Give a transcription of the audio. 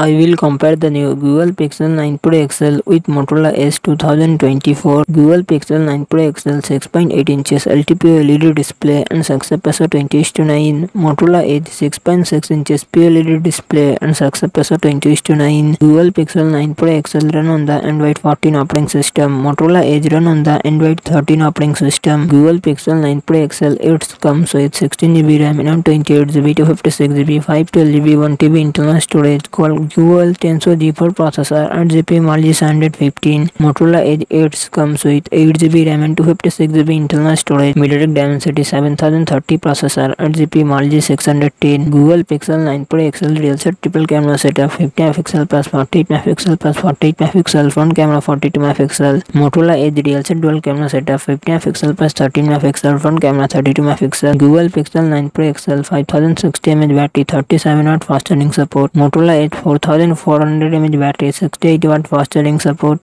I will compare the new Google Pixel 9 Pro XL with Motorola Edge 2024. Google Pixel 9 Pro XL 6.8 inches LTPO LED display and success ratio 20 to 9. Motorola Edge 6.6 inches pOLED display and success ratio 20 to 9. Google Pixel 9 Pro XL run on the Android 14 operating system. Motorola Edge run on the Android 13 operating system. Google Pixel 9 Pro XL it comes with 16GB RAM and 28GB, 256GB, 512GB, 1TB internal storage. Call Google Tensor G4 processor and GPU Mali 715. Motorola Edge 8 comes with 8GB RAM and 256GB internal storage. MediaTek Dimensity 7030 processor and GPU Mali 610. Google Pixel 9 Pro XL real set triple camera setup 50 megapixel plus 48 megapixel plus 48 megapixel front camera 42 megapixel. Motorola Edge real set dual camera setup 50 megapixel plus 13 megapixel front camera 32 megapixel. Google Pixel 9 Pro XL 5060 mAh battery 37 watt fast charging support. Motorola Edge 4400 mAh battery 68 watt fast charging support.